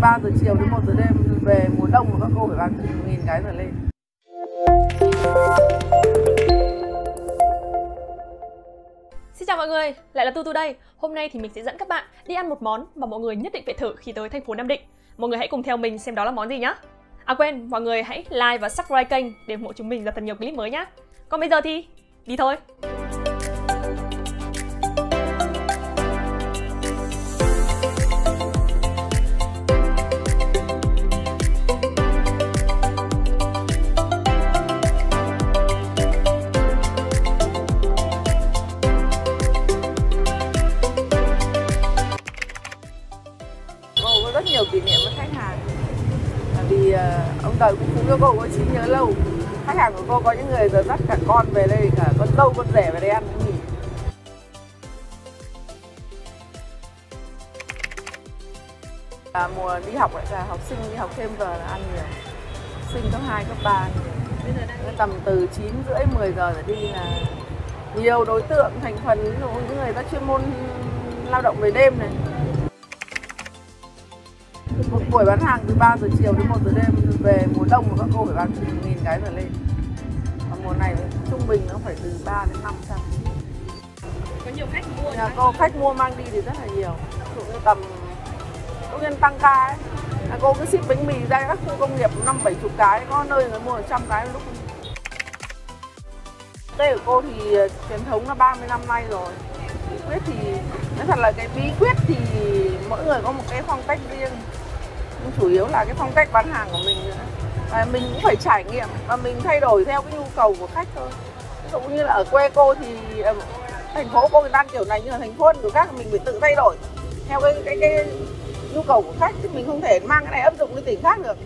3 giờ chiều đến 1 giờ đêm về mùa đông của các cô phải bán nghìn cái rồi lên Xin chào mọi người, lại là Tu Tu đây. Hôm nay thì mình sẽ dẫn các bạn đi ăn một món mà mọi người nhất định phải thử khi tới thành phố Nam Định. Mọi người hãy cùng theo mình xem đó là món gì nhá. À quên, mọi người hãy like và subscribe kênh để ủng hộ chúng mình ra thật nhiều clip mới nhá. Còn bây giờ thì đi thôi. Kỷ niệm với khách hàng. Bởi vì ờ, ông đời cũng phú cho cô có trí nhớ lâu. Khách hàng của cô có những người giờ dắt cả con về đây cả con dâu con rể về đây ăn cái gì. À, mùa đi học lại là học sinh đi học thêm giờ là ăn nhiều. Học sinh cấp 2, cấp 3 ăn nhiều. Tầm từ 9 rưỡi 10 giờ trở đi là nhiều đối tượng thành phần ví dụ những người ta chuyên môn lao động về đêm này một buổi bán hàng từ 3 giờ chiều đến 1 giờ đêm về mùa đông các cô phải bán nghìn cái rồi lên. Còn mùa này trung bình nó phải từ 3 đến 500 Có nhiều khách mua nhà cô khách mua mang đi thì rất là nhiều. Dụ như tầm công nhân tăng ca ấy. Là cô cứ ship bánh mì ra các khu công nghiệp năm bảy chục cái có nơi người mua 100 cái lúc. Đây của cô thì ờ, truyền thống là 30 năm nay rồi. Bí quyết thì nói thật là cái bí quyết thì mỗi người có một cái phong cách riêng cũng chủ yếu là cái phong cách bán hàng của mình. Và mình cũng phải trải nghiệm và mình thay đổi theo cái nhu cầu của khách thôi. Ví dụ như là ở quê cô thì ờ, thành phố cô người ta kiểu này nhưng ở thành phố của các mình phải tự thay đổi theo cái cái, cái nhu cầu của khách chứ mình không thể mang cái này áp dụng đi tỉnh khác được.